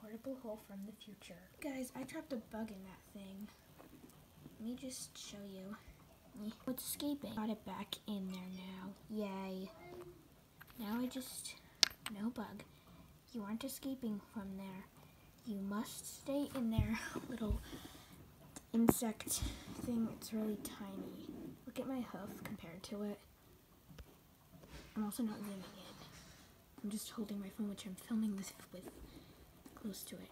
Portable Hole from the Future. Guys, I trapped a bug in that thing. Let me just show you. Eh, it's escaping. Got it back in there now. Yay. Now I just... No bug. You aren't escaping from there. You must stay in there, little insect thing. It's really tiny. Look at my hoof compared to it. I'm also not zooming in. I'm just holding my phone, which I'm filming this with close to it.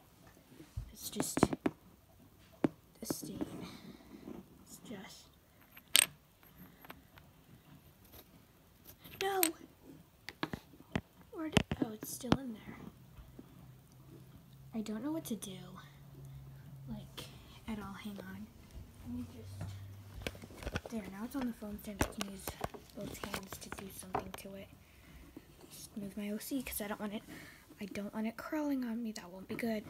It's just a stain. It's just. No! Where did. Oh, it's still in there. I don't know what to do. Like, at all. Hang on. Let me just. There, now it's on the phone stand. I can use both hands to do something to it. Just move my OC because I don't want it. I don't want it crawling on me. That won't be good.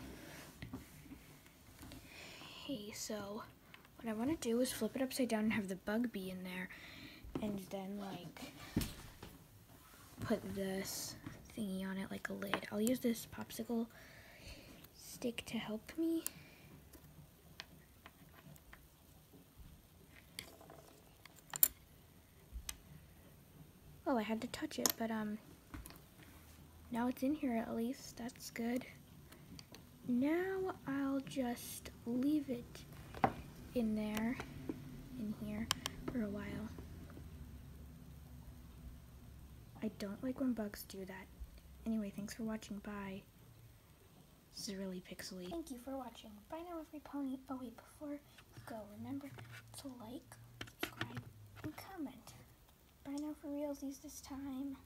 Okay, so what I want to do is flip it upside down and have the bug be in there, and then like put this thingy on it like a lid. I'll use this popsicle stick to help me. Oh, I had to touch it, but um, now it's in here at least. That's good. Now I'll just leave it in there, in here, for a while. I don't like when bugs do that. Anyway, thanks for watching. Bye. This is really pixely. Thank you for watching. Bye now, every pony. Oh wait, before you go, remember to like, subscribe, and comment. Bye now for realsies this time.